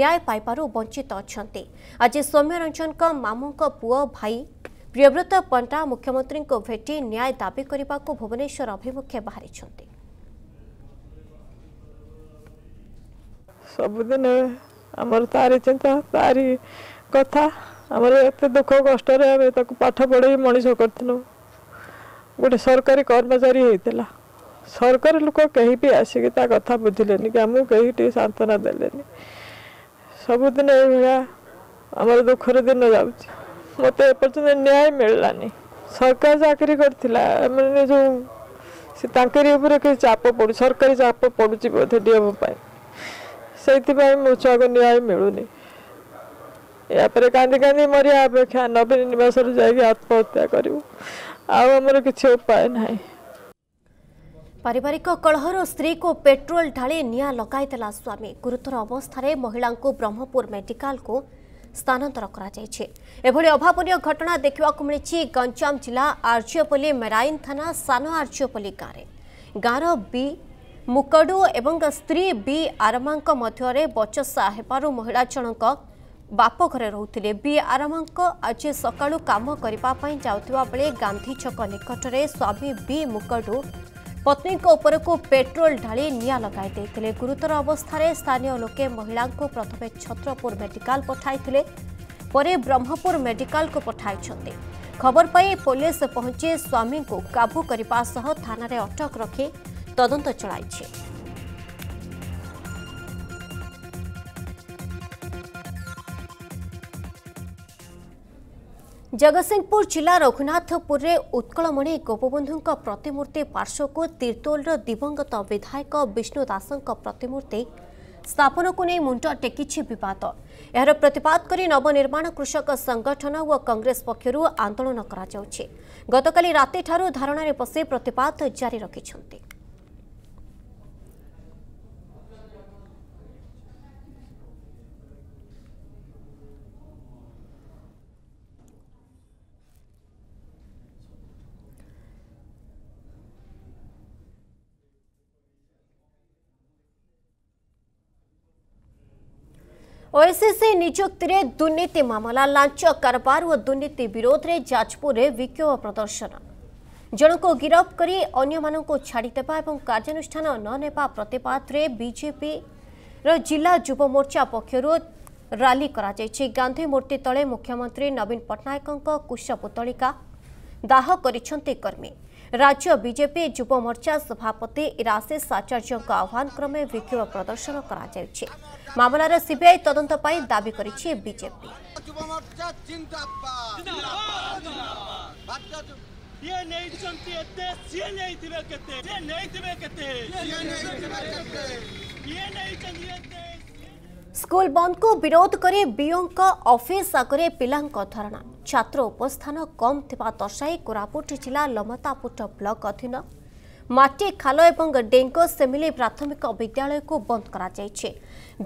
ନ୍ୟାୟ ପାଇବାରୁ ବଞ୍ଚିତ ଅଛନ୍ତି ଆଜି ସୌମ୍ୟରଞ୍ଜନଙ୍କ ମାମୁଙ୍କ ପୁଅ ଭାଇ প্রিয়ব্রত পণ্ডা মুখ্যমন্ত্রী ভেটি ন্যায় দাবি করা ভুবনেশ্বর অভিমুখে বাহারি ସବୁଦିନ ଆମର ତାରି ଚିନ୍ତା ତାରି କଥା ଆମର ଏତେ ଦୁଃଖ କଷ୍ଟରେ ଆମେ ତାକୁ ପାଠ ପଢ଼େଇ ମଣିଷ କରିଥିଲୁ ଗୋଟେ ସରକାରୀ କର୍ମଚାରୀ ହେଇଥିଲା ସରକାରୀ ଲୋକ କେହି ବି ଆସିକି ତା କଥା ବୁଝିଲେନି କି ଆମକୁ କେହି ଟିକେ ସାନ୍ତ୍ୱନା ଦେଲେନି ସବୁଦିନ ଏଇଭଳିଆ ଆମର ଦୁଃଖରେ ଦିନ ଯାଉଛି ମୋତେ ଏପର୍ଯ୍ୟନ୍ତ ନ୍ୟାୟ ମିଳିଲାନି ସରକାର ଚାକିରି କରିଥିଲା ମାନେ ଯେଉଁ ସେ ତାଙ୍କରି ଉପରେ କିଛି ଚାପ ପଡ଼ୁ ସରକାରୀ ଚାପ ପଡ଼ୁଛି ବୋଧେ ଡିଏମ୍ ପାଇଁ ସେଇଥିପାଇଁ ମୋ ଛୁଆକୁ ନ୍ୟାୟ ମିଳୁନି ୟାପରେ କାନ୍ଦି କାନ୍ଦି ମରିବା ଅପେକ୍ଷା ନବୀନ ନିବାସରୁ ଯାଇକି ଆତ୍ମହତ୍ୟା କରିବୁ ଆଉ ଆମର କିଛି ଉପାୟ ନାହିଁ ପାରିବାରିକ କଳହର ସ୍ତ୍ରୀକୁ ପେଟ୍ରୋଲ ଢାଳି ନିଆଁ ଲଗାଇଥିଲା ସ୍ୱାମୀ ଗୁରୁତର ଅବସ୍ଥାରେ ମହିଳାଙ୍କୁ ବ୍ରହ୍ମପୁର ମେଡିକାଲକୁ ସ୍ଥାନାନ୍ତର କରାଯାଇଛି ଏଭଳି ଅଭାବନୀୟ ଘଟଣା ଦେଖିବାକୁ ମିଳିଛି ଗଞ୍ଜାମ ଜିଲ୍ଲା ଆର୍ଯ୍ୟପଲ୍ଲୀ ମେରାଇନ ଥାନା ସାନ ଆର୍ଯ୍ୟପଲ୍ଲୀ ଗାଁରେ ଗାଁର ବି ମୁକଡୁ ଏବଂ ସ୍ତ୍ରୀ ବି ଆରମାଙ୍କ ମଧ୍ୟରେ ବଚସା ହେବାରୁ ମହିଳା ଜଣଙ୍କ ବାପ ଘରେ ରହୁଥିଲେ ବି ଆରମାଙ୍କ ଆଜି ସକାଳୁ କାମ କରିବା ପାଇଁ ଯାଉଥିବା ବେଳେ ଗାନ୍ଧୀ ଛକ ନିକଟରେ ସ୍ୱାମୀ ବି ମୁକଡୁ पत्नी उपरक पेट्रोल ढाई निगत गुरुतर अवस्था स्थानीय लोके महिला प्रथम छत्रपुर मेडिका पठाई पर ब्रह्मपुर मेडिका पठाई खबर पाई पुलिस पहुंचे स्वामी को काबू करने थाना अटक रखी तदंत तो चलाई ଜଗତସିଂହପୁର ଜିଲ୍ଲା ରଘୁନାଥପୁରରେ ଉତ୍କଳମଣି ଗୋପବନ୍ଧୁଙ୍କ ପ୍ରତିମୂର୍ତ୍ତି ପାର୍ଶ୍ୱକୁ ତିର୍ତୋଲର ଦିବଂଗତ ବିଧାୟକ ବିଷ୍ଣୁ ଦାସଙ୍କ ପ୍ରତିମୂର୍ତ୍ତି ସ୍ଥାପନକୁ ନେଇ ମୁଣ୍ଡ ଟେକିଛି ବିବାଦ ଏହାର ପ୍ରତିବାଦ କରି ନବନିର୍ମାଣ କୃଷକ ସଂଗଠନ ଓ କଂଗ୍ରେସ ପକ୍ଷରୁ ଆନ୍ଦୋଳନ କରାଯାଉଛି ଗତକାଲି ରାତିଠାରୁ ଧାରଣାରେ ବସି ପ୍ରତିବାଦ ଜାରି ରଖିଛନ୍ତି ઓએસએસએ નિયુક્તિરે દુર્નીતિ મામલા લાંચ કાରବାର ଓ ଦୁର୍ନୀତି ବିରୋଧରେ ଯାଜପୁରରେ ବିକ୍ଷୋଭ ପ୍ରଦର୍ଶନ ଜଣକୁ ଗିରଫ କରି ଅନ୍ୟମାନଙ୍କୁ ଛାଡ଼ିଦେବା ଏବଂ କାର୍ଯ୍ୟାନୁଷ୍ଠାନ ନ ନେବା ପ୍ରତିବାଦରେ ବିଜେପିର ଜିଲ୍ଲା ଯୁବ ମୋର୍ଚ୍ଚା ପକ୍ଷରୁ ରାଲି କରାଯାଇଛି ଗାନ୍ଧୀ ମୂର୍ତ୍ତି ତଳେ ମୁଖ୍ୟମନ୍ତ୍ରୀ ନବୀନ ପଟ୍ଟନାୟକଙ୍କ କୁଶ ପୁତଳିକା ଦାହ କରିଛନ୍ତି କର୍ମୀ রাজ্য বিজেপি যুব মোর্চা সভাপতি রাশিষ আচার্যঙ্ক আহ্বান ক্রমে বিক্ষোভ প্রদর্শন করা যাচ্ছে মামলার সিবিআই তদন্ত পাই দাবি করেছে বিজেপি ये नहीं चंती एते ये नहीं दिवे केते ये नहीं दिवे केते ये नहीं दिवे केते ये नहीं चंती एते ସ୍କୁଲ ବନ୍ଦକୁ ବିରୋଧ କରି ବିଓଙ୍କ ଅଫିସ ଆଗରେ ପିଲାଙ୍କ ଧାରଣା ଛାତ୍ର ଉପସ୍ଥାନ କମ୍ ଥିବା ଦର୍ଶାଇ କୋରାପୁଟ ଜିଲ୍ଲା ଲମତାପୁଟ ବ୍ଲକ ଅଧୀନ ମାଟି ଖାଲ ଏବଂ ଡେଙ୍ଗ ସେମିଲି ପ୍ରାଥମିକ ବିଦ୍ୟାଳୟକୁ ବନ୍ଦ କରାଯାଇଛି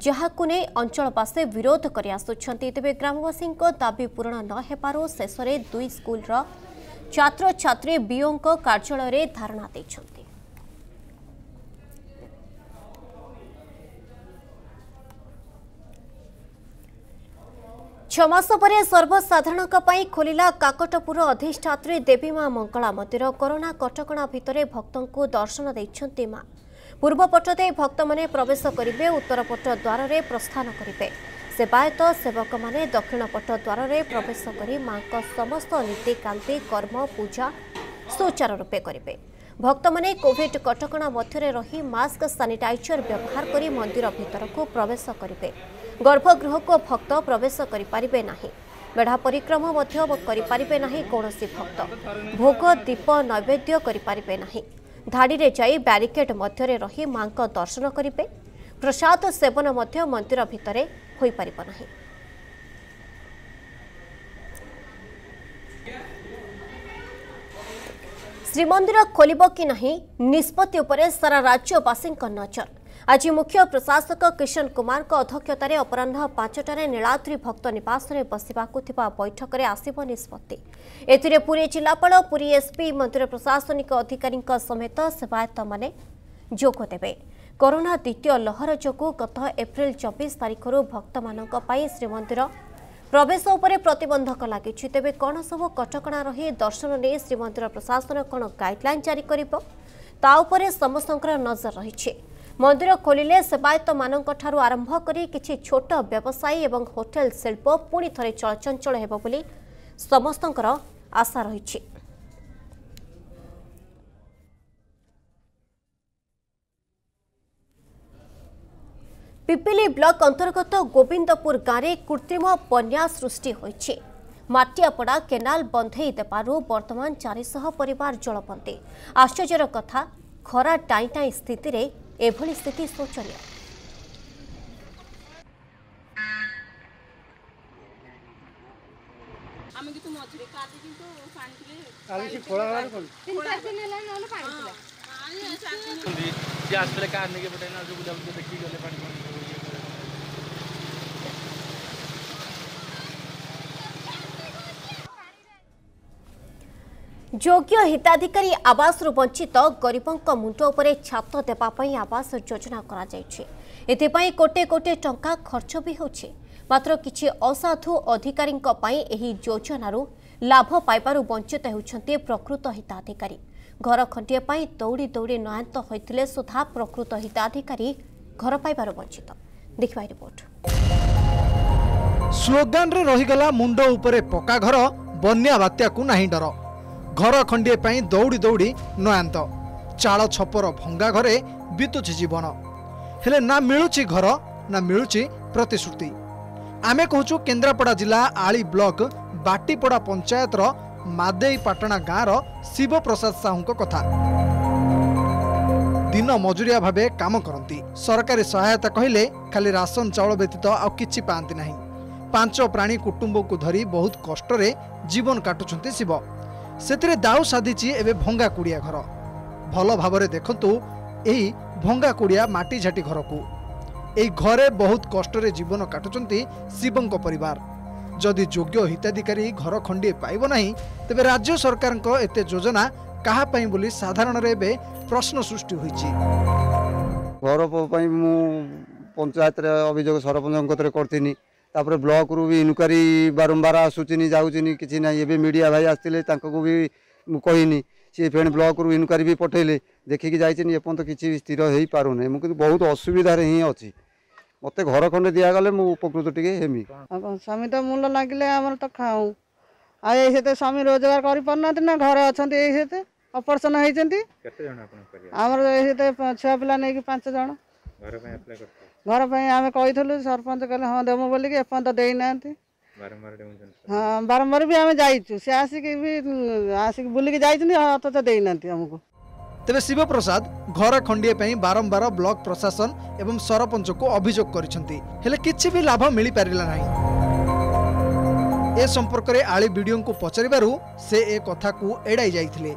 ଯାହାକୁ ନେଇ ଅଞ୍ଚଳବାସୀ ବିରୋଧ କରିଆସୁଛନ୍ତି ତେବେ ଗ୍ରାମବାସୀଙ୍କ ଦାବି ପୂରଣ ନ ହେବାରୁ ଶେଷରେ ଦୁଇ ସ୍କୁଲର ଛାତ୍ରଛାତ୍ରୀ ବିଓଙ୍କ କାର୍ଯ୍ୟାଳୟରେ ଧାରଣା ଦେଇଛନ୍ତି ଛଅମାସ ପରେ ସର୍ବସାଧାରଣଙ୍କ ପାଇଁ ଖୋଲିଲା କାକଟପୁର ଅଧିଷ୍ଠାତ୍ରୀ ଦେବୀ ମା ମଙ୍ଗଳା ମନ୍ଦିର କରୋନା କଟକଣା ଭିତରେ ଭକ୍ତଙ୍କୁ ଦର୍ଶନ ଦେଇଛନ୍ତି ମା ପୂର୍ବପଟ ଦେଇ ଭକ୍ତମାନେ ପ୍ରବେଶ କରିବେ ଉତ୍ତରପଟ ଦ୍ୱାରରେ ପ୍ରସ୍ଥାନ କରିବେ ସେବାୟତ ସେବକମାନେ ଦକ୍ଷିଣପଟ ଦ୍ୱାରରେ ପ୍ରବେଶ କରି ମାଙ୍କ ସମସ୍ତ ନୀତିକାନ୍ତି କର୍ମ ପୂଜା ସୁଚାରୁ ରୂପେ କରିବେ ଭକ୍ତମାନେ କୋଭିଡ କଟକଣା ମଧ୍ୟରେ ରହି ମାସ୍କ ସାନିଟାଇଜର ବ୍ୟବହାର କରି ମନ୍ଦିର ଭିତରକୁ ପ୍ରବେଶ କରିବେ ଗର୍ଭଗୃହକୁ ଭକ୍ତ ପ୍ରବେଶ କରିପାରିବେ ନାହିଁ ମେଢ଼ା ପରିକ୍ରମା ମଧ୍ୟ କରିପାରିବେ ନାହିଁ କୌଣସି ଭକ୍ତ ଭୋଗ ଦୀପ ନୈବେଦ୍ୟ କରିପାରିବେ ନାହିଁ ଧାଡ଼ିରେ ଯାଇ ବ୍ୟାରିକେଡ୍ ମଧ୍ୟରେ ରହି ମାଙ୍କ ଦର୍ଶନ କରିବେ ପ୍ରସାଦ ସେବନ ମଧ୍ୟ ମନ୍ଦିର ଭିତରେ ହୋଇପାରିବ ନାହିଁ ଶ୍ରୀମନ୍ଦିର ଖୋଲିବ କି ନାହିଁ ନିଷ୍ପତ୍ତି ଉପରେ ସାରା ରାଜ୍ୟବାସୀଙ୍କ ନଜର ଆଜି ମୁଖ୍ୟ ପ୍ରଶାସକ କିଶନ କୁମାରଙ୍କ ଅଧ୍ୟକ୍ଷତାରେ ଅପରାହ୍ନ ପାଞ୍ଚଟାରେ ନୀଳାଦ୍ରି ଭକ୍ତ ନିବାସରେ ବସିବାକୁ ଥିବା ବୈଠକରେ ଆସିବ ନିଷ୍ପତ୍ତି ଏଥିରେ ପୁରୀ ଜିଲ୍ଲାପାଳ ପୁରୀ ଏସ୍ପି ମନ୍ଦିର ପ୍ରଶାସନିକ ଅଧିକାରୀଙ୍କ ସମେତ ସେବାୟତମାନେ ଯୋଗଦେବେ କରୋନା ଦ୍ୱିତୀୟ ଲହର ଯୋଗୁଁ ଗତ ଏପ୍ରିଲ ଚବିଶ ତାରିଖରୁ ଭକ୍ତମାନଙ୍କ ପାଇଁ ଶ୍ରୀମନ୍ଦିର ପ୍ରବେଶ ଉପରେ ପ୍ରତିବନ୍ଧକ ଲାଗିଛି ତେବେ କ'ଣ ସବୁ କଟକଣା ରହି ଦର୍ଶନ ନେଇ ଶ୍ରୀମନ୍ଦିର ପ୍ରଶାସନ କ'ଣ ଗାଇଡ୍ଲାଇନ୍ ଜାରି କରିବ ତା ଉପରେ ସମସ୍ତଙ୍କର ନଜର ରହିଛି ମନ୍ଦିର ଖୋଲିଲେ ସେବାୟତମାନଙ୍କଠାରୁ ଆରମ୍ଭ କରି କିଛି ଛୋଟ ବ୍ୟବସାୟୀ ଏବଂ ହୋଟେଲ ଶିଳ୍ପ ପୁଣି ଥରେ ଚଳଚଞ୍ଚଳ ହେବ ବୋଲି ସମସ୍ତଙ୍କର ଆଶା ରହିଛି ପିପିଲି ବ୍ଲକ ଅନ୍ତର୍ଗତ ଗୋବିନ୍ଦପୁର ଗାଁରେ କୃତ୍ରିମ ବନ୍ୟା ସୃଷ୍ଟି ହୋଇଛି ମାଟିଆପଡ଼ା କେନାଲ ବନ୍ଧେଇ ଦେବାରୁ ବର୍ତ୍ତମାନ ଚାରିଶହ ପରିବାର ଜଳବନ୍ଦୀ ଆଶ୍ଚର୍ଯ୍ୟର କଥା ଖରା ଟାଇଁ ଟାଇଁ ସ୍ଥିତିରେ ଏଭଳି ସ୍ଥିତି ଶୋଚନୀୟ ଆମେ କିନ୍ତୁ ମଝିରେ କାଲି କିନ୍ତୁ ପାଣି ଥିଲେ କାଲି ସେ ଖୋଳା ହେଲାଣି କ'ଣ ତିନି ଚାରି ଦିନ ହେଲାଣି ନହେଲେ ପାଣି ଥିଲା ଯେ ଆସିଲେ କାର୍ ନେଇକି ପଟେ ନା ଯୋଉ ବୁଲାବୁଲି ଦେଖିକି ଗଲେ ପାଣି ପାଣି ଯୋଗ୍ୟ ହିତାଧିକାରୀ ଆବାସରୁ ବଞ୍ଚିତ ଗରିବଙ୍କ ମୁଣ୍ଡ ଉପରେ ଛାତ ଦେବା ପାଇଁ ଆବାସ ଯୋଜନା କରାଯାଇଛି ଏଥିପାଇଁ କୋଟି କୋଟି ଟଙ୍କା ଖର୍ଚ୍ଚ ବି ହେଉଛି ମାତ୍ର କିଛି ଅସାଧୁ ଅଧିକାରୀଙ୍କ ପାଇଁ ଏହି ଯୋଜନାରୁ ଲାଭ ପାଇବାରୁ ବଞ୍ଚିତ ହେଉଛନ୍ତି ପ୍ରକୃତ ହିତାଧିକାରୀ ଘର ଖଣ୍ଡିଏ ପାଇଁ ଦୌଡ଼ି ଦୌଡ଼ି ନୟାନ୍ତ ହୋଇଥିଲେ ସୁଦ୍ଧା ପ୍ରକୃତ ହିତାଧିକାରୀ ଘର ପାଇବାରୁ ବଞ୍ଚିତ ଦେଖିବା ରିପୋର୍ଟ ସ୍ଲୋଗାନରେ ରହିଗଲା ମୁଣ୍ଡ ଉପରେ ପକ୍କା ଘର ବନ୍ୟା ବାତ୍ୟାକୁ ନାହିଁ ଡର घर खन्ड पनि दौड़ी दौडि नयान्त चाड छपर भङा घर बितु जीवन हेले ना घर ना प्रतिश्रुति आमे कि केन्द्रापडा जिल्ला आली ब्लक पंचायत पञ्चायत र मादेपाटा गाँ र शिवप्रसाद कथा दिन मजुरिया भाव काम कति सरकारी सहायता कहिले खाली राशन चाउल व्यतीत आउँछ पाँदै नाहिँ पाँच प्राणी कुटुंब को धरि बहुत कष्टले जीवन काटु शिव ସେଥିରେ ଦାଉ ସାଧିଛି ଏବେ ଭଙ୍ଗା କୁଡ଼ିଆ ଘର ଭଲ ଭାବରେ ଦେଖନ୍ତୁ ଏହି ଭଙ୍ଗା କୁଡ଼ିଆ ମାଟିଝାଟି ଘରକୁ ଏହି ଘରେ ବହୁତ କଷ୍ଟରେ ଜୀବନ କାଟୁଛନ୍ତି ଶିବଙ୍କ ପରିବାର ଯଦି ଯୋଗ୍ୟ ହିତାଧିକାରୀ ଘର ଖଣ୍ଡିଏ ପାଇବ ନାହିଁ ତେବେ ରାଜ୍ୟ ସରକାରଙ୍କ ଏତେ ଯୋଜନା କାହା ପାଇଁ ବୋଲି ସାଧାରଣରେ ଏବେ ପ୍ରଶ୍ନ ସୃଷ୍ଟି ହୋଇଛି ଘର ପାଇଁ ମୁଁ ପଞ୍ଚାୟତରେ ଅଭିଯୋଗ ସରପଞ୍ଚଙ୍କ କତିରେ କରିଥିଲି ତାପରେ ବ୍ଲକରୁ ବି ଇନକ୍ୱାରି ବାରମ୍ବାର ଆସୁଛିନି ଯାଉଛିନି କିଛି ନାହିଁ ଏବେ ମିଡ଼ିଆ ଭାଇ ଆସିଥିଲେ ତାଙ୍କୁ ବି ମୁଁ କହିନି ସିଏ ଫେଣି ବ୍ଲକରୁ ଇନକ୍ୱାରି ବି ପଠାଇଲେ ଦେଖିକି ଯାଇଛିନି ଏପର୍ଯ୍ୟନ୍ତ କିଛି ସ୍ଥିର ହେଇପାରୁନି ମୁଁ କିନ୍ତୁ ବହୁତ ଅସୁବିଧାରେ ହିଁ ଅଛି ମୋତେ ଘର ଖଣ୍ଡେ ଦିଆଗଲେ ମୁଁ ଉପକୃତ ଟିକେ ହେମି ସ୍ୱାମୀ ତ ମୁଣ୍ଡ ଲାଗିଲେ ଆମର ତ ଖାଉ ଆଉ ଏଇ ସେତେ ସ୍ୱାମୀ ରୋଜଗାର କରିପାରୁନାହାନ୍ତି ନା ଘରେ ଅଛନ୍ତି ଏଇ ସେତେ ଅପରେସନ୍ ହେଇଛନ୍ତି ଆମର ଏଇ ସେତେ ଛୁଆ ପିଲା ନେଇକି ପାଞ୍ଚ ଜଣ घर पे कही सरपंच कह हाँ देमु बोल कि देना हाँ बारंबार भी आम जाइए आसिक बुलिक जाइना आमको तेज शिवप्रसाद घर खंडे बारंबार ब्लक प्रशासन एवं सरपंच को अभोग कर लाभ मिल पारा ए संपर्क में आली विडियो को पचार से एक कथा को एड़ाई जाते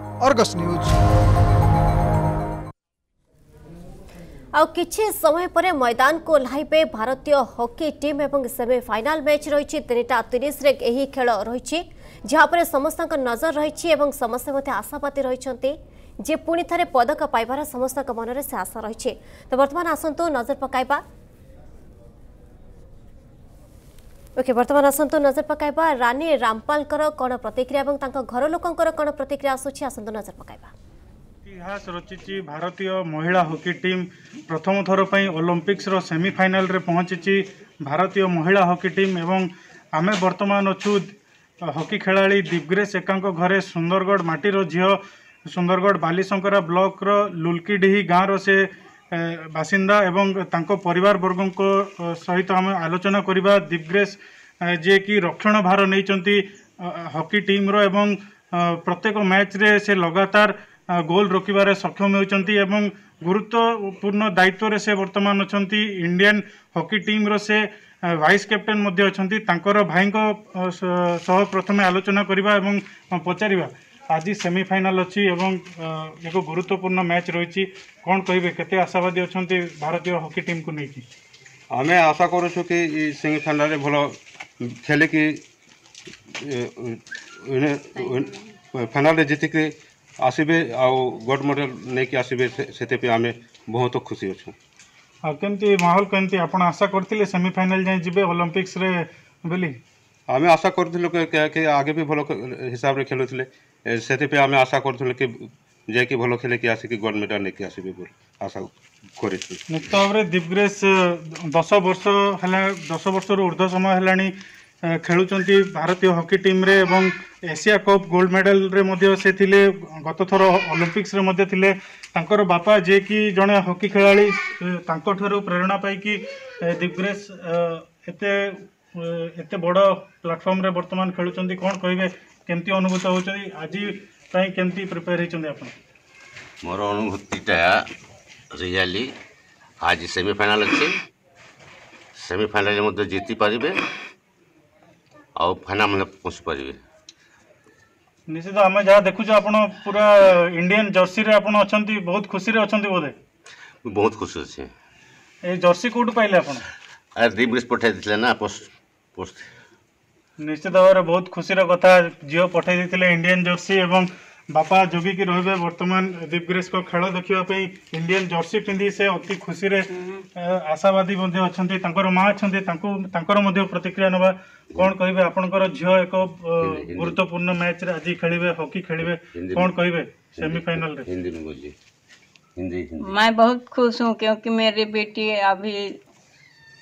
ଅର୍ଗସ୍ ନ୍ୟୁଜ୍ ଆଉ କିଛି ସମୟ ପରେ ମଇଦାନକୁ ଓହ୍ଲାଇବେ ଭାରତୀୟ ହକି ଟିମ୍ ଏବଂ ସେମିଫାଇନାଲ୍ ମ୍ୟାଚ୍ ରହିଛି ତିନିଟା ତିରିଶରେ ଏହି ଖେଳ ରହିଛି ଯାହାପରେ ସମସ୍ତଙ୍କ ନଜର ରହିଛି ଏବଂ ସମସ୍ତେ ମଧ୍ୟ ଆଶାବାଦୀ ରହିଛନ୍ତି ଯେ ପୁଣି ଥରେ ପଦକ ପାଇବାର ସମସ୍ତଙ୍କ ମନରେ ସେ ଆଶା ରହିଛି ତ ବର୍ତ୍ତମାନ ଆସନ୍ତୁ ନଜର ପକାଇବା ওকে বর্তমান আসন্তু নজর পকাইবা রানী রামপালকর কোন প্রতিক্রিয়া এবং তাঙ্ক ঘর লোকঙ্কর কোন প্রতিক্রিয়া আসুছি আসন্তু নজর পকাইবা ইতিহাস রচিছি ভারতীয় মহিলা হকি টিম প্রথম থর পাই অলিম্পিক্সর সেমিফাইনাল রে পৌঁছিছি ভারতীয় মহিলা হকি টিম এবং আমি বর্তমান অছু হকি খেলাড়ি দিবগ্রেস একাঙ্ক ঘরে সুন্দরগড় মাটির ঝিও সুন্দরগড় বালিশଙ୍କରା ବ୍ଲକର ଲୁଲକିଡିହି ଗାଁର ସେ ବାସିନ୍ଦା ଏବଂ ତାଙ୍କ ପରିବାରବର୍ଗଙ୍କ ସହିତ ଆମେ ଆଲୋଚନା କରିବା ଦିଗ୍ରେଶ ଯିଏକି ରକ୍ଷଣ ଭାର ନେଇଛନ୍ତି ହକି ଟିମ୍ର ଏବଂ ପ୍ରତ୍ୟେକ ମ୍ୟାଚ୍ରେ ସେ ଲଗାତାର ଗୋଲ୍ ରୋକିବାରେ ସକ୍ଷମ ହେଉଛନ୍ତି ଏବଂ ଗୁରୁତ୍ୱପୂର୍ଣ୍ଣ ଦାୟିତ୍ୱରେ ସେ ବର୍ତ୍ତମାନ ଅଛନ୍ତି ଇଣ୍ଡିଆନ୍ ହକି ଟିମ୍ର ସେ ଭାଇସ୍ କ୍ୟାପ୍ଟେନ୍ ମଧ୍ୟ ଅଛନ୍ତି ତାଙ୍କର ଭାଇଙ୍କ ସହ ପ୍ରଥମେ ଆଲୋଚନା କରିବା ଏବଂ ପଚାରିବା आज सेमिफाइनाल अच्छी एवं एक गुरुत्वपूर्ण मैच रही कौन कहे के आशावादी अच्छा भारतीय हॉकी टीम को लेकिन आम आशा कर सेमिफाइनाल भल खेल फाइनाल जीतिक आसबे आ गोल्ड मेडल नहीं आसबे से आम बहुत खुशी अच्छा कमी माहौल कमी आप आशा करते सेमिफाइनाल जाए जी ओलंपिक्स बोली आम आशा कर आगे भी भल हिसाब से खेलुले ସେଥିପାଇଁ ଆମେ ଆଶା କରୁଥିଲୁ କି ଯାଇକି ଭଲ ଖେଳିକି ଆସିକି ଗୋଲ୍ଡ ମେଡ଼ାଲ୍ ନେଇକି ଆସିବେ ବୋଲି ଆଶା କରିଛୁ ନିଶ୍ଚିତ ଭାବରେ ଦୀପଗ୍ରେସ ଦଶ ବର୍ଷ ହେଲା ଦଶ ବର୍ଷରୁ ଉର୍ଦ୍ଧ୍ୱ ସମୟ ହେଲାଣି ଖେଳୁଛନ୍ତି ଭାରତୀୟ ହକି ଟିମ୍ରେ ଏବଂ ଏସିଆ କପ୍ ଗୋଲ୍ଡ ମେଡ଼ାଲ୍ରେ ମଧ୍ୟ ସେ ଥିଲେ ଗତଥର ଅଲିମ୍ପିକ୍ସରେ ମଧ୍ୟ ଥିଲେ ତାଙ୍କର ବାପା ଯିଏକି ଜଣେ ହକି ଖେଳାଳି ତାଙ୍କଠାରୁ ପ୍ରେରଣା ପାଇକି ଦିଗ୍ରେଶ ଏତେ ଏତେ ବଡ଼ ପ୍ଲାଟଫର୍ମରେ ବର୍ତ୍ତମାନ ଖେଳୁଛନ୍ତି କ'ଣ କହିବେ କେମିତି ଅନୁଭୂତ ହେଉଛନ୍ତି ଆଜି ପାଇଁ କେମିତି ପ୍ରିପେୟାର ହେଇଛନ୍ତି ଆପଣ ମୋର ଅନୁଭୂତିଟା ରିଆଲି ଆଜି ସେମିଫାଇନାଲ୍ ଅଛି ସେମିଫାଇନାଲ୍ରେ ମଧ୍ୟ ଜିତିପାରିବେ ଆଉ ଫାଇନାଲ୍ ପହଞ୍ଚିପାରିବେ ନିଶ୍ଚିତ ଆମେ ଯାହା ଦେଖୁଛୁ ଆପଣ ପୁରା ଇଣ୍ଡିଆନ୍ ଜର୍ସିରେ ଆପଣ ଅଛନ୍ତି ବହୁତ ଖୁସିରେ ଅଛନ୍ତି ବୋଧେ ମୁଁ ବହୁତ ଖୁସି ଅଛି ଏ ଜର୍ସି କେଉଁଠୁ ପାଇଲେ ଆପଣ ଦିବ୍ରିଜ୍ ପଠାଇ ଦେଇଥିଲେ ନା ପୋଷ୍ଟ ପୋଷ୍ଟ निश्चित भाव बहुत खुशी कथा झील पठाई इंडियान जर्सी एवं बापा जोगिक रे वर्तमान दीपग्रेस को खेल देखापी इंडियान जर्सी पिंधि से अति खुशी आशावादी अच्छा माँ अच्छा प्रतिक्रिया ना कौन कह आप झील एक गुरुत्वपूर्ण मैच आज खेल हकी खेल कौन कहे सेमिफाइनाल मैं बहुत खुश हूँ क्योंकि मेरी बेटी अभी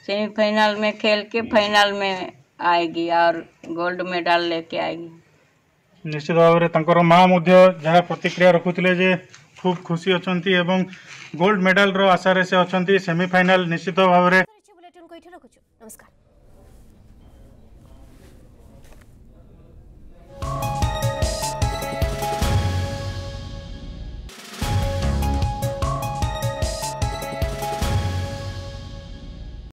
सेमीफाइनाल में खेल के फाइनाल हम्म। में आएगी और गोल्ड मेडल लेके आएगी निश्चित भाव माँ जहाँ प्रतिक्रिया रखुले खूब खुशी अच्छा एवं गोल्ड मेडल रो आशा से अच्छा सेमिफाइनाल निश्चित भाव नमस्कार